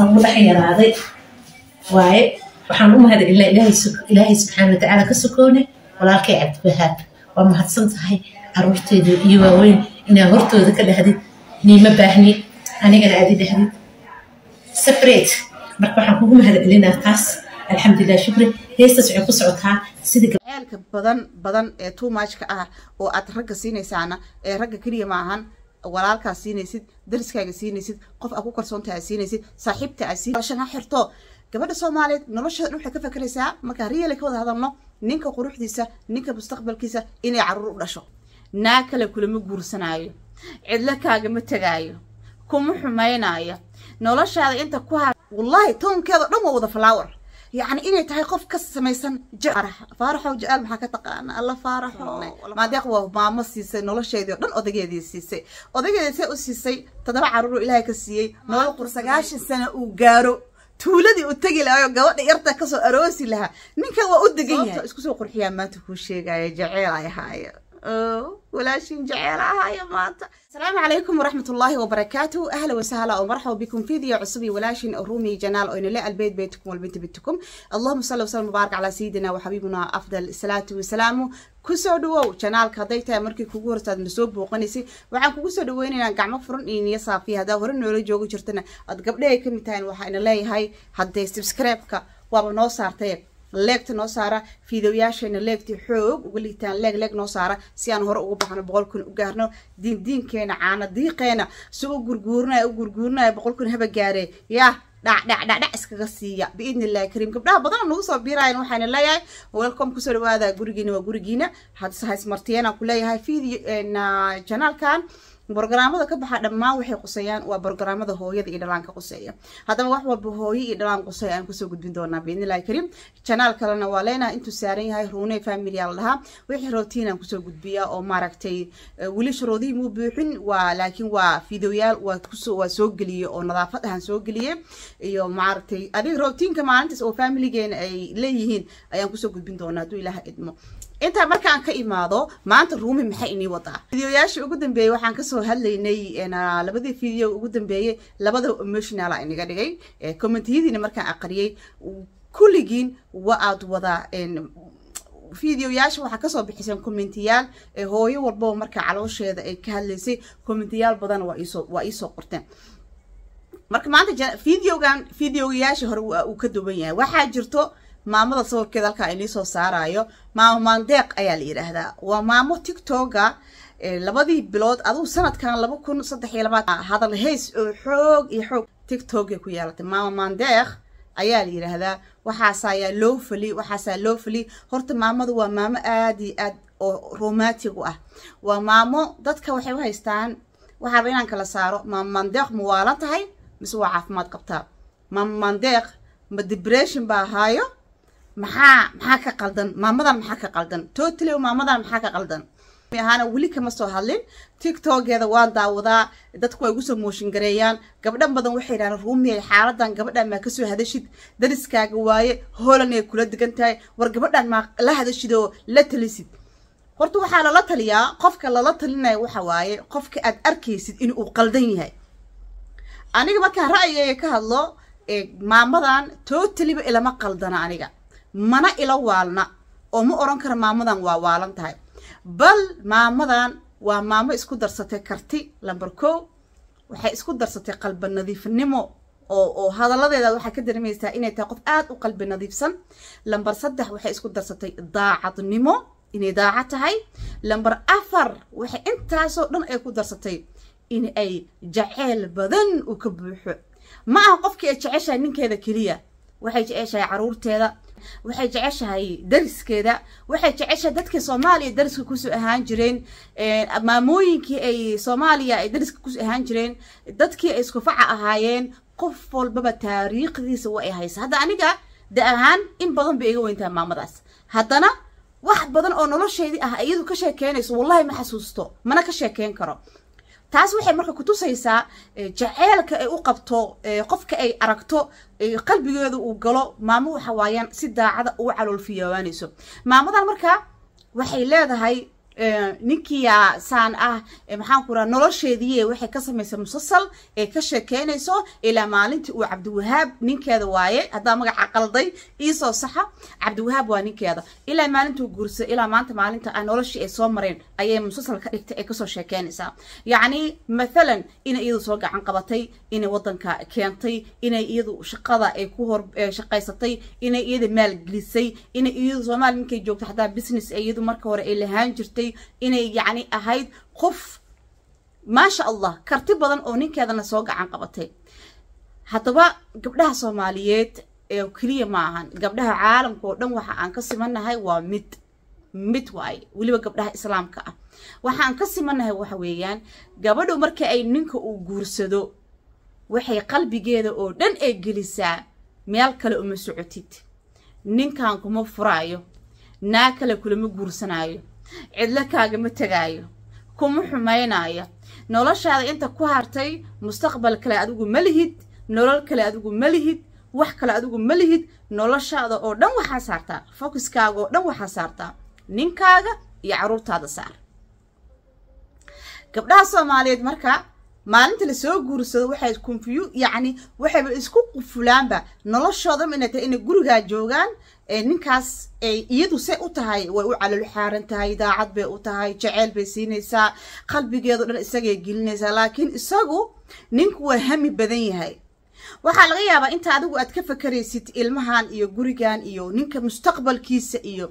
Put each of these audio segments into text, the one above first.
aan ugu dhex yaraaday. Waaye waxaan u ilaahay subxaana watacaala ka sokoone walaalkay cabdiwahaab waa mahadsan tahay caruurteeda iyo waaweyn inaa hortooda ka dhahdid. Niima baahni? Anigana aadi dhahdid. Separate. Marka waxaan kugu mahadcelinaa taas. Alxamdulilah shukri. Heestaas waxay ku socotaa sida ceelka badan badan ee tuumajka ah oo aad ragga siinaysaana ee ragga keliya maahan walaalkaa siinaysid dariskaaga siinaysid qof aad ku kalsoontaha aad siinaysid saaxiibta aad siin noloshan ha xirto. Gabadha soomaaliyeed nolosheeda waxay ka fakeraysaa markaa riyali ka wada hadalno ninka quruxdiisa ninka mustaqbalkiisa inay carruur u dhasho. Naa kale kulama guursanaayo cidlo kaagama tegaayo kuma xumaynaayo. Noloshaada inta ku ha wallaahi toonkeeda dhan waa wada flower tahay qof ka samaysan jecarax faaraxow jecel maxaa ka taqaana alla faaraxo maadeeq waa maamo siisay nolosheedii oo dhan odageedii siisay odageedii see u siisay toddoba carruur ilaahay ka siiyey nolol qur sagaashan sano uu gaaro tuuladii u tegi lahayo gabadha yarta ka soo aroosi lahaa ninkan waa u degan yahay isku soo qurxiyaa maanta kuu sheegaya jeceel ay ahaayo walaashin jeceelahaya maanta asalaamu calaykum waraxmatullaahi wabarakaatu ahla wasahla marxaba bikum video cusub iyo walaashin rumi janaal oyna la albeyd beytukum walbinta bintukum allahuma salli wasallam mubaarak calaa sayidina waxabiibuna afdal salaatu wasalaamu ku soo dhawow janaalka hadday tahay markii kugu hortaadna soo booqanaysay waxaan kugu soo dhaweynaynaa gacmo furan iyo niyo saafiya haddaa hore noola joogi jirtana aad gabdhahay ka mid tahayn waxaayna leeyahay haddee subscribe-ka waaba noo saartay leegta noo saara fiidoyaasheena leegtii xoog uga liitaan leeg leeg noo saara si aan hore ugu baxno boqol kun u gaarno diindiinkeena caana diiqeena si u gurguurinaya u gurguurinaya boqol kun haba gaaree yaa dhac dhac dhac dhac iskaga siiya biidni illahi kariim. Gabdhaha badan nagu soo biirayan waxaana leeyahay welcome ku soo dhawaada gurigiina waa gurigiina hadse haysmartiyana ku leeyahay video janaalkan brogaraamada ka baxa dhammaan waxay quseeyaan waa brogaraamada hooyada iyo dhalaanka quseeya haddaba wax walba hooyo iyo dhalaan quseeya aan ku soo gudbin doonaa biidnillahi kariim. Janaal kalena waa leenahay intuu saaran yahay ruune family aa la dhahaa. Wixii rootiin aan ku soo gudbiyaa oo maaragtay weli shuruudihii muu buuxin waa laakiin waa fideoyaal waa soo geliye oo nadaafad ahaan soo geliye. Iyo maaragtay adiga rootiinka maalintaas oo familigeena ay leeyihiin ayaan ku soo gudbin doonaa hadduu ilaaha idmo intaa markaan ka imaado maanta ruumi maxay inii wadaa fideoyaashii ugu dambeeyey waxaan ka soo hadlaynay labadii video ugu dambeeyey labada emotional a inaga dhigay commentiyadiina markaan aqriyay. Kulligiin wa aad wadaa fideoyaasha waxaa ka soo bixiseen commentiyaal hooyo walbaba markaa caloosheeda ay ka hadlaysay commentiyaal badan waa iisoo qorteen. Marka maanta videogan videoyaasha hore uu ka duwan yahay. Waxaa jirto maamada sawirkeeda halkaa inii soo saarayo maamo maandeeq ayaa la yidhaahdaa waa maamo tictoga labadii bilood adugu sanadkan laba kun saddex iyo labaatan hadal hays oo xoog iyo xoog tictogay ku yeelatay maamo maandeeq ayaa la yidhaahdaa waxaasayaa loo fali waxaasaa loo fali. Horta maamadu waa maamo aada iyo aad oo romantic u ah. Waa maamo dadka waxay u haystaan waxaaba inaan kala saaro. Maamo maandeeq ma tahay mise waa caafimaad qabtaa? Maamo maandeeq ma depression baa ahaayo maxaa maxaa ka qaldan? Maamadan maxaa ka qaldan? Totally maamadan maxaa ka qaldan? Ahaana weli kama soo hadlin. Tiktokeeda waan daawadaa. Dadku gusoo mooshin gareeyaan. Gabdhan badan waxay yidhahdaan ruumiyay xaaladan gabadhan maa ka soo hadashid dariskaaga waaye holan ay kula degan tahay. War gabadhan maa la hadashid oo la talisid. Horta waxaa lala taliyaa. Qofka lala talinaya waxa waaye qofka aad arkaysid inuu qaldan yahay. Aniga markaan ra'yigayga ka hadlo maamadan totaliba ilama qaldana aniga mana ila waalna oo ma oran kara maamadan waa waalan tahay. Bal maamadan waa maamo isku darsatay karti lamber ko waxay isku darsatay qalbi nadiifnimo oo oo hadalladeeda waxaa ka dareemaysaa inay tahay qof aada u qalbi nadiifsan. Lamber saddex waxay isku darsatay daacadnimo inay daacad tahay. Lamber afar waxay intaasoo dhan ay ku darsatay in ay jaceyl badan uu ka buuxo. Ma aha qofkii ay jeceshahay ninkeeda keliya waxay jeceshahay caruurteeda waxay jeceshahay dariskeeda waxay jeceshahay dadkii soomaaliya dariska ku soo ahaan jireen. Maamooyinkii ay soomaaliya ay dariska ku soo ahaan jireen dadkii ay isku faca ahaayeen qof walbaba taariikhdiisa wa ay haysa hadda aniga da ahaan in badan bay iga weyntahay maamadaas. Haddana wax badan oo nolosheedii ah iyadu ka sheekeynayso wallahi ma xasuusto mana ka sheekeyn karo taas waxay marka kutusaysaa jaceylka ay u qabto qofka ay aragto qalbigeedu uu galo. Maamo waxa waayaan si daacada uga caloolfiyoowaanayso maamadan markaa waxay leedahay ninkiyaa saan ah maxaan ku nolosheediiye waxay ka samaysay musasal ee ka sheekeynayso ilaa maalintii uu cabdiwahaab ninkeeda waaye haddaa magaca qalday iisoo saxa. Cabdiwahaab waa ninkeeda. Ilaa maalintuu guursa ilaa maanta maalinta ah noloshii ay soo mareen ayay musasal ka dhigtay ay ka soo sheekeynaysaa. Yacni mathalan inay iyadu soo gacan qabatay inay waddanka keentay inay iyadu shaqada ay ku hor shaqaysatay inay iyada maalgelisay inay iyadu soomaali ninkay joogto xataa business iyadu marka hore ay lahaan jirtay inay yacni ahayd qof maasha allah karti badan oo ninkeedana soo gacan qabatay. Haddaba gabdhaha soomaaliyeed ee keliya ma ahan. Gabdhaha caalamka oo dhan waxa aan ka simannahay waa mid mid waaye weliba gabdhaha islaamka ah. Waxaan ka simannahay waxa weeyaan gabadhu marka ay ninka uu guursado waxay qalbigeeda oo dhan ay gelisaa meel kale uma socotid. Ninkan kuma furaayo. Naa kale kulama guursanaayo cidlo kaagama tegaayo kuma xumaynaayo noloshaada inta ku hartay mustaqbal kale adigu ma lihid nolol kale adigu ma lihid wax kale adigu ma lihid noloshaada oo dhan waxaa saartaa focuskaaga oo dhan waxaa saartaa ninkaaga iyo carruurtaada saar. Gabdhaha soomaaliyeed marka maalinta la soo guursado waxay confu yacni waxayba isku qufulaanba noloshooda inay tahay inay gurigaa joogaan ninkaas iyadu se u tahay way u calol xaaran tahay daacad bay u tahay jeceyl bay siinaysaa qalbigeedo dhan isagay gelinaysaa laakiin isagu ninku waa hami badan yahay. Waxaa laga yaabaa inta adigu aad ka fakaraysid ilmahan iyo gurigan iyo ninka mustaqbalkiisa iyo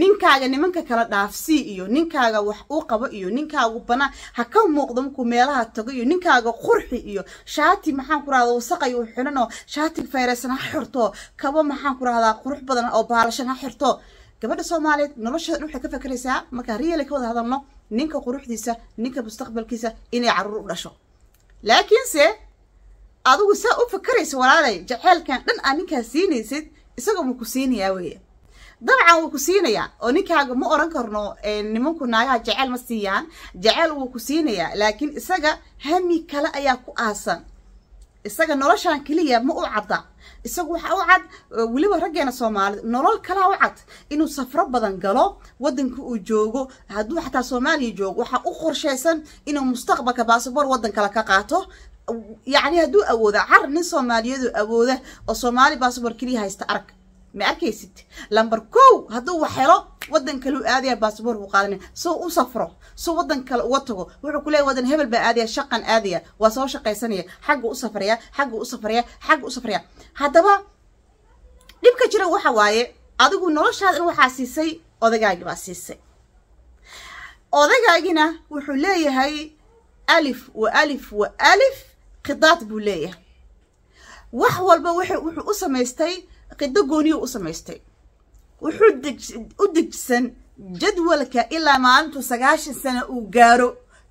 ninkaaga nimanka kala dhaafsii iyo ninkaaga wax uu qabo iyo ninkaagu banaan ha ka muuqdo markuu meelaha tago iyo ninkaaga qurxi iyo shaati maxaan ku rahdaa wasaqay uu xiran oo shaati fayraysan ha xirto kabo maxaan ku rahdaa qurux badan oo baalashan ha xirto. Gabadha soomaaliyeed nolosheeda waxay ka fakeraysaa markaa riyali ka wada hadalno ninka quruxdiisa ninka mustaqbalkiisa inay carruur u dhasho. Laakiinse adigu saa u fakaraysa walaalay jaceylkan dhan aa ninkaa siinaysid isagoo ma ku siinayaa weeye dabcan wuu ku siinayaa oo ninkaaga ma oran karno nimanku naagaha jeceyl ma siiyaan. Jeceyl wuu ku siinayaa laakiin isaga hami kale ayaa ku aasan. Isaga noloshan keliya ma u cadda. Isagu waxa u cad weliba raggeena soomaalida nolol kalaa u cad inuu safro badan galo waddanka uu joogo. Hadduu xataa soomaaliya joogo waxaa u qorshaysan inuu mustaqbalka baasabor waddan kale ka qaato. Yacni hadduu awooda car nin soomaaliyeedu awooda oo soomaali baasabor keliya haysta arag ma arkaysid? Lamber kow hadduu wax helo waddan kale u aadaya baasabor buu qaadanaya. Soo u safro soo waddan kale uga tago. Wuxuu ku leeyahy waddan hebel baa aadaya shaqan aadaya. Waa soo shaqaysanaya. Xagga u safraya xagga u safraya xagga u safraya. Haddaba dhibka jira waxa waaye adigu noloshaada waxaa siisay odagaagi baa siisay. Odagaagina wuxuu leeyahay alif wa alif wa alif khidaad buu leeyahay. Wax walba wuxuu u samaystay qido gooniyu u samaystay. Wuxuu u dejisan jadwalka ilaa maalintu sagaashan sana uu gaaro.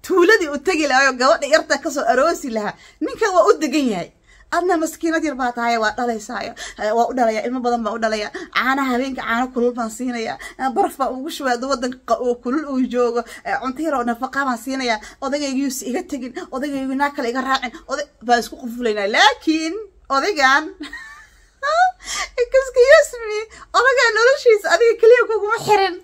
Tuuladii u tegi lahayo gabadha yarta ka soo aroosi lahaa. Ninkan waa u degan yahay. Adna maskiinad yar baa tahay waa dhalaysaayo waa u dhalaya ilmo badan baa u dhalaya. Caanaha habeenka caano kulul baan siinaya. Baraf baa ugu shubaa adu wadanka oo kulul uu joogo. Cunto yar nafaqa baan siinaya. Odaygaygiis iga tegin odaygaygi naa kale iga raacin. Baan isku qufulaynaa laakiin odaygan excuse odagaa noloshiisa adiga keliya kuguma xirin.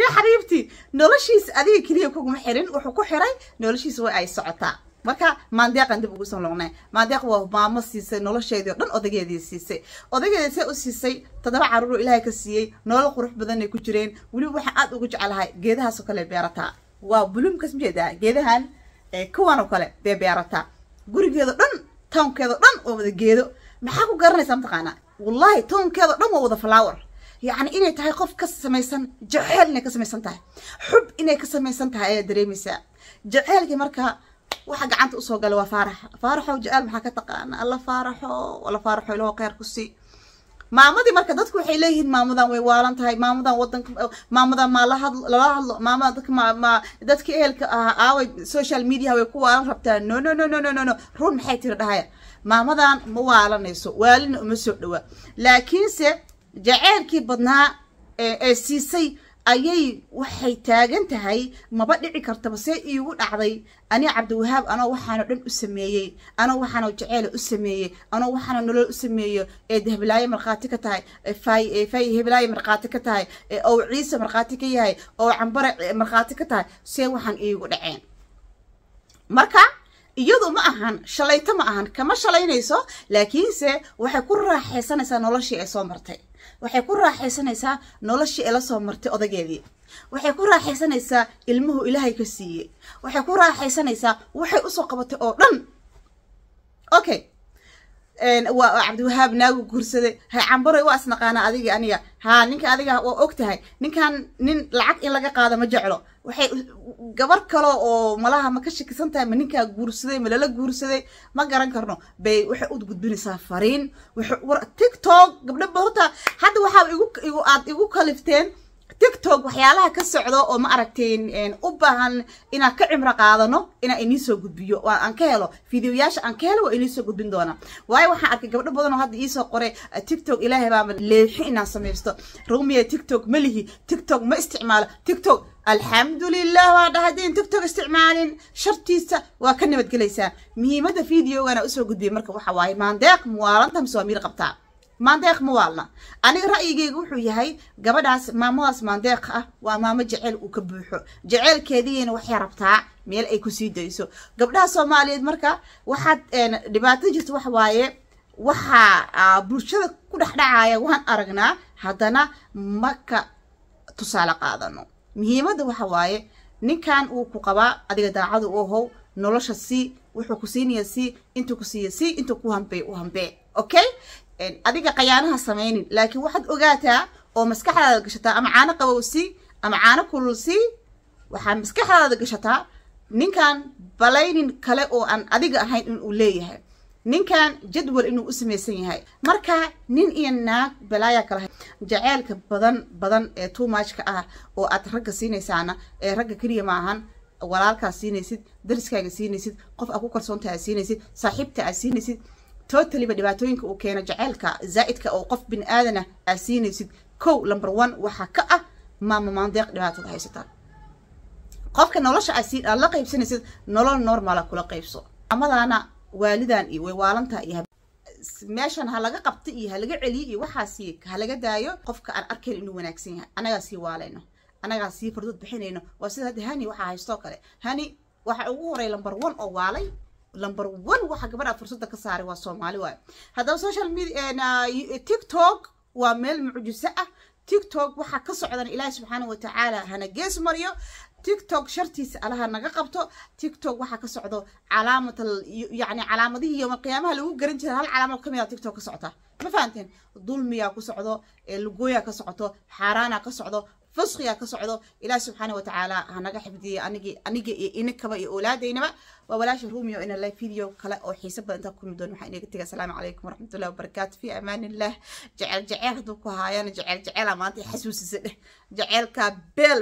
Ya xariibtii noloshiisa adiga keliya kuguma xirin. Wuxuu ku xiray noloshiisa way ay socotaa. Marka maandeeqan dib ugu soo noqnay maandeeq waa maamo siisay nolosheedii o dhan odageedii siisay. Odageedii see u siisay toddoba carruur oo ilaahay ka siiyey nolol qurux badanay ku jireen. Weliba waxaan aad ugu jecelahay geedahaasoo kale beerataa. Waa bulumkas majeedaa geedahan kuwan oo kale bee beerataa. Gurigeedo dhan townkeedo dhan waa wada geedo maxaa ku garanaysaa mataqaanaa wallahi townkeedo dhan waa wada flower. Yacni inay tahay qof ka samaysan jaceyl inay ka samaysan tahay. Xub inay ka samaysan tahay ayaa dareemaysaa jaceylkii marka waxa gacanta u soo gala waa faarax. Faaraxow jaceyl maxaa ka taqaana alla faaraxo alla faaraxo ilaho kheyr ku sii maamadii marka dadku waxay leeyihiin maamadan way waalan tahay maamadan wadanka maamadan maa lala hadlo maamadan dadka ma dadka ehelka ah aaway social media way ku waalan rabtaa. No no no no no no no. Run maxay tiri dhahaya? Maamadan ma waalanayso waalina uma soo dhawaa laakiinse jaceylkii badnaa ee siisay ayay waxay taagan tahay maba dhici kartaba see iigu dhacday ani cabdiwahaab anoo waxaanoo dhan u sameeyey anoo waxaanoo jeceela u sameeyey anoo waxaanoo nolol u sameeyo ee deheblaayo markhaati ka tahay fay heblaayo markhaati ka tahay ow ciise markhaati ka yahay oo cambare markhaati ka tahay see waxaan iigu dhaceen. Marka iyadu ma ahan shalayto ma ahan kama shalaynayso laakiinse waxay ku raaxaysanaysaa noloshii ay soo martay waxay ku raaxaysanaysaa noloshii ay la soo martay odageedii. Waxay ku raaxaysanaysaa ilmuhu ilaahay ka siiyey. Waxay ku raaxaysanaysaa waxay u soo qabatay oo dhan. Okay waa cabdiwahaab naagu guursaday. Hay cambaroy waa isnaqaana adiga aniga. Haa ninka adiga waa og tahay. Ninkan nin lacag in laga qaado ma jeclo waxay gabar kale oo malaha ma ka shakisan tahay ma ninkaa guursaday ma lala guursaday ma garan karno. Bay waxay u gudbinaysaa fariin tiktok gabdho horta hadda waxaa igu aad igu kalifteen tiktok waxyaalaha ka socdo oo ma aragteen u baahan inaan ka cimro qaadano inaan inii soo gudbiyo. Aan ka helo fideoyaasha aan ka helo waa inii soo gudbin doona. Waayo waxaan arkay gabdho badan oo hadda iisoo qoray tiktok ilaahay baama leexi inaan samaysto. Rumiya tiktok ma lihi tiktok ma isticmaalo tiktok alxamdulilah waa dhahadeen tiktok isticmaalin shartiisa waa ka nabadgelaysaa. Muhiimadda videogana u soo gudbiyay marka waxa waaye maandeeq muwaalanta mise waa miir qabtaa maandeeq ma waalna. Aniga ra'yigeyga wuxuu yahay gabadhaas maamadaas maandeeq ah waa maamo jeceyl uu ka buuxo. Jeceylkeediina waxay rabtaa meel ay ku sii dayso. Gabdhaha soomaaliyeed marka waxaad dhibaato jirta waxa waaye waxaa bulshada ku dhexdhacaya waan aragnaa haddana maka tusaale qaadano. Muhiimadda waxa waaye ninkan uu ku qabaa adiga daacadu u ahow nolosha sii wuxuu ku siinaya sii intuu ku siiya sii intuu ku hambey u hambee okay? Adiga qayaanaha samaynin laakiin waxaad ogaataa oo maskaxdaada gashataa ama caano qabow sii ama caano kulul sii waxaad maskaxdaada gashataa ninkan balaynin kale oo aan adiga ahayn inuu leeyahay. Ninkan jadwal inuu u samaysan yahay. Marka nin iyo naag balaayaa kala jaceylka badan badan ee tuumajka ah oo aad ragga siinaysaana ee ragga keliya maahan walaalkaa siinaysid dariskaaga siinaysid qof aad ku kalsoontaha siinaysid saaxiibta aad siinaysid totaliba dhibaatooyinka uu keeno jaceylka zaa'idka oo qof bini aadana aad siinaysid. Kow number one waxaa ka ah maama maandeeq dhibaatada haysataa qofka nolosha aad la qaybsanaysid nolol normala kula qaybso. Amadaana waalidan iyo way waalantaa iyo meeshan ha laga qabto iyo ha laga celiyo iyo waxaasi ha laga daayo qofka aan arkayn inuu wanaagsan yahay annagaa sii waalayno annagaa sii fardood bixinayno. Waa sida hadda hani waxaa haystoo kale. Hani waxa ugu horay number one oo waalay number one waxa gabadha fursadda ka saaray waa soomaali waayo. Haddaba social media tiktok waa meel mucjiso ah. Tiktok waxaa ka socdan ilaahi subxaana watacaala hana gees mariyo. Tiktok shartiisa alaha naga qabto. Tiktok waxaa ka socdo calaamat yani calaamadihii yowma qiyaamaha lagu garan jira hal calaamad ka mid a tiktok ka socota. Ma fahanteen? Dulmiyaa ku socdo lugooyaa ka socoto xaaraana ka socdo fusqiyaa ka socdo ilaah subxaana watacaala hanaga xifdiyey anigi aniga iyo inikaba iyo oolaadeynaba waa walaasha rumio ina live video kale oo xiise badan intaa doon waxaa inaga tegay asalaamu calaykum waraxmatullahi wabarakaatu fi amaan illah jecel jeceel hadduu ku haayana jecel jeceela maanta xasuusisa dheh jeceelkaa beel